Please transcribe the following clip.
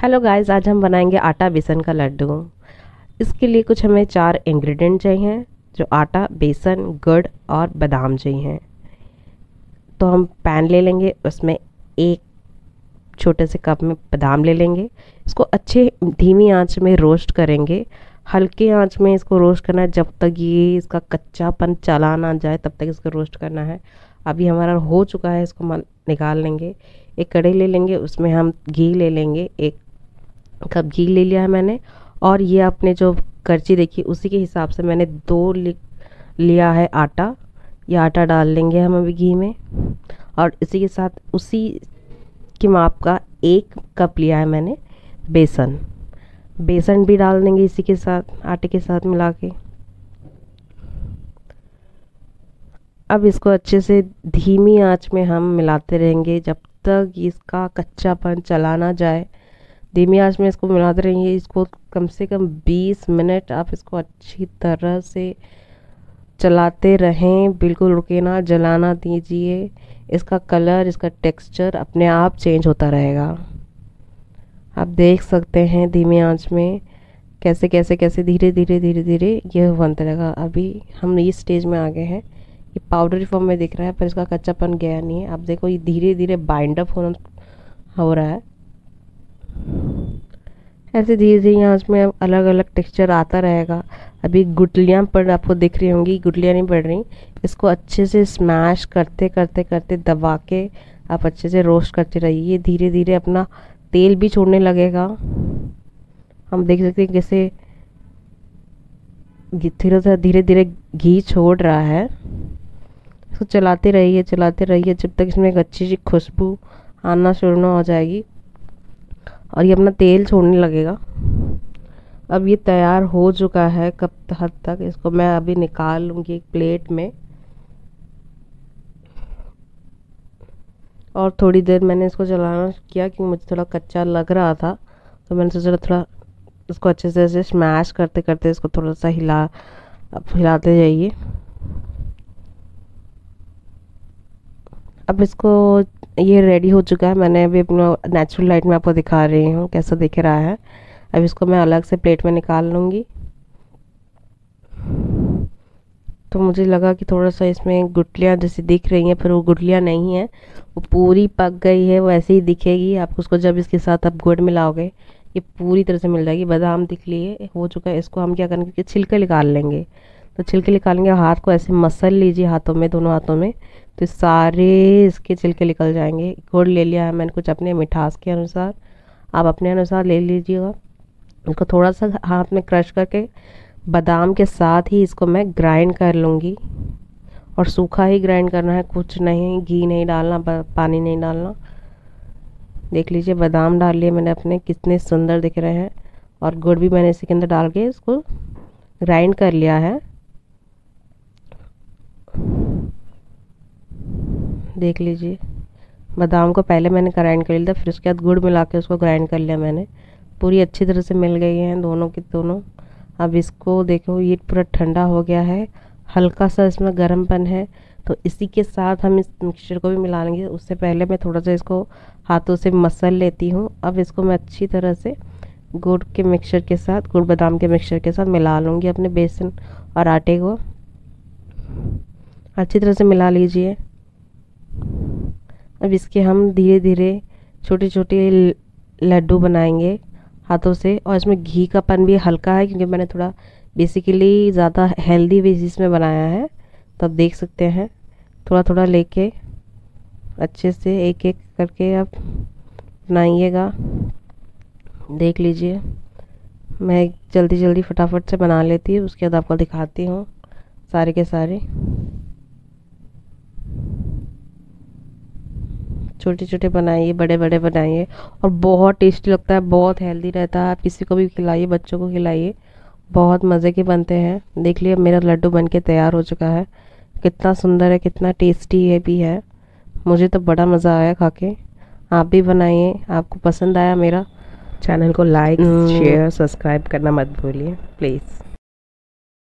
Hello guys आज हम बनाएँगे आटा बेसन का लड्डू। इसके लिए कुछ हमें चार इंग्रेडिएंट चाहिए, जो आटा, बेसन, गुड़ और बादाम चाहिए। तो हम पैन ले लेंगे, उसमें एक छोटे से कप में बादाम ले लेंगे। इसको अच्छे धीमी आँच में रोस्ट करेंगे। हल्के आँच में इसको रोस्ट करना है, जब तक ये इसका कच्चापन चला ना जाए, तब तक इसको रोस्ट करना है। अभी हमारा हो चुका है, इसको निकाल लेंगे। एक कढ़ाई ले लेंगे, उसमें हम घी ले लेंगे, एक कप घी ले लिया है मैंने, और ये आपने जो करची देखी, उसी के हिसाब से मैंने दो लिया है आटा। ये आटा डाल लेंगे हम अभी घी में, और इसी के साथ उसी की माप का एक कप लिया है मैंने बेसन। बेसन भी डाल देंगे इसी के साथ, आटे के साथ मिला के। अब इसको अच्छे से धीमी आँच में हम मिलाते रहेंगे, जब तक इसका कच्चापन चला ना जाए। धीमी आँच में इसको मिलाते रहेंगे इसको कम से कम 20 मिनट आप इसको अच्छी तरह से चलाते रहें, बिल्कुल रुके ना, जलाना दीजिए। इसका कलर, इसका टेक्सचर अपने आप चेंज होता रहेगा। आप देख सकते हैं धीमी आँच में कैसे कैसे कैसे धीरे धीरे धीरे धीरे यह बनता रहेगा। अभी हम इस स्टेज में आ गए हैं। ये पाउडरी फॉर्म में दिख रहा है, पर इसका कच्चापन गया नहीं है। आप देखो, ये धीरे धीरे बाइंड अप होना हो रहा है। ऐसे धीरे धीरे यहाँ में अलग अलग टेक्सचर आता रहेगा। अभी गुटलियाँ पड़, आपको दिख रही होंगी गुटलियाँ नहीं पड़ रही। इसको अच्छे से स्मैश करते करते करते दबा के आप अच्छे से रोस्ट करते रहिए। धीरे धीरे अपना तेल भी छोड़ने लगेगा। हम देख सकते हैं कैसे धीरे धीरे धीरे धीरे घी छोड़ रहा है। इसको चलाते रहिए चलाते रहिए। जब तक इसमें एक अच्छी सी खुशबू आना शुरू ना हो जाएगी और ये अपना तेल छोड़ने लगेगा। अब ये तैयार हो चुका है कब हद तक, इसको मैं अभी निकाल लूँगी एक प्लेट में। और थोड़ी देर मैंने इसको चलाना किया क्योंकि मुझे थोड़ा कच्चा लग रहा था तो मैंने सोचा थोड़ा इसको अच्छे से ऐसे स्मैश करते करते इसको थोड़ा सा हिला, अब हिलाते जाइए। अब इसको ये रेडी हो चुका है। मैंने अभी अपना नेचुरल लाइट में आपको दिखा रही हूँ कैसा दिख रहा है। अब इसको मैं अलग से प्लेट में निकाल लूँगी। तो मुझे लगा कि थोड़ा सा इसमें गुटलियाँ जैसी दिख रही हैं फिर वो गुटलियाँ नहीं है। वो पूरी पक गई है, वो ऐसे ही दिखेगी। आप उसको जब इसके साथ आप गुड़ मिलाओगे, ये पूरी तरह से मिल जाएगी। बादाम दिख लिए, हो चुका है। इसको हम क्या करेंगे कि छिलके निकाल लेंगे। तो छिलके निकालेंगे, हाथ को ऐसे मसल लीजिए हाथों में, दोनों हाथों में। तो सारे इसके छिलके निकल जाएँगे। गुड़ ले लिया है मैंने कुछ अपने मिठास के अनुसार। आप अपने अनुसार ले लीजिएगा। इसको थोड़ा सा हाथ में क्रश करके बादाम के साथ ही इसको मैं ग्राइंड कर लूँगी। और सूखा ही ग्राइंड करना है, कुछ नहीं, घी नहीं डालना पानी नहीं डालना। देख लीजिए, बादाम डाल लिए मैंने अपने, कितने सुंदर दिख रहे हैं। और गुड़ भी मैंने इसी के अंदर डाल के इसको ग्राइंड कर लिया है। देख लीजिए। बादाम को पहले मैंने ग्राइंड कर लिया था, फिर उसके बाद गुड़ मिला के उसको ग्राइंड कर लिया मैंने। पूरी अच्छी तरह से मिल गई हैं दोनों की दोनों। अब इसको देखो, ये पूरा ठंडा हो गया है। हल्का सा इसमें गर्मपन है। तो इसी के साथ हम इस मिक्सचर को भी मिला लेंगे। उससे पहले मैं थोड़ा सा इसको हाथों से मसल लेती हूँ। अब इसको मैं अच्छी तरह से गुड़ के मिक्सचर के साथ, गुड़ बादाम के मिक्सचर के साथ मिला लूँगी अपने बेसन और आटे को। अच्छी तरह से मिला लीजिए। अब इसके हम धीरे धीरे छोटे छोटे लड्डू बनाएँगे हाथों से और इसमें घी का पन भी हल्का है क्योंकि मैंने थोड़ा बेसिकली ज़्यादा हेल्दी बेसिस में बनाया है। तो आप देख सकते हैं थोड़ा थोड़ा लेके अच्छे से एक एक करके आप बनाइएगा। देख लीजिए, मैं जल्दी जल्दी फटाफट से बना लेती हूँ, उसके बाद आपको दिखाती हूँ सारे के सारे। छोटे छोटे बनाइए बड़े बड़े बनाइए और बहुत टेस्टी लगता है बहुत हेल्दी रहता है। आप किसी को भी खिलाइए बच्चों को खिलाइए बहुत मज़े के बनते हैं। देख लिए मेरा लड्डू बन के तैयार हो चुका है। कितना सुंदर है कितना टेस्टी है भी है। मुझे तो बड़ा मज़ा आया खा के आप भी बनाइए आपको पसंद आया मेरा। चैनल को लाइक शेयर सब्सक्राइब करना मत भूलिए प्लीज़